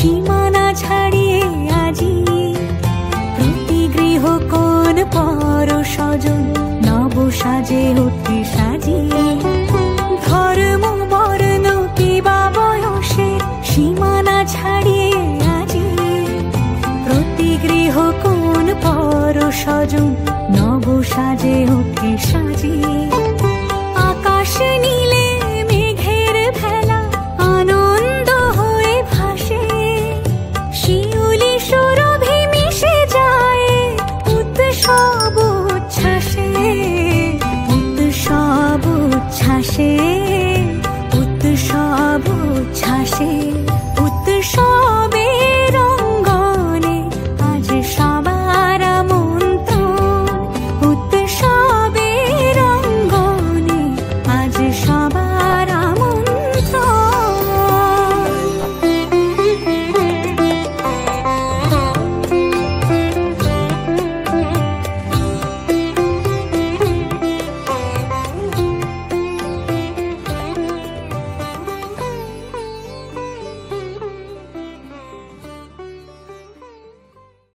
সীমানা ছাড়িয়ে আজি প্রতি গৃহ কোন পর স্বজন নব সাজে। উঠে সাজিয়ে ধর্ম, বর্ণ, কিবা বয়সে সীমানা ছাড়িয়ে আজি প্রতি গৃহ কোন পর স্বজন নব সাজে। উঠে সাজিয়ে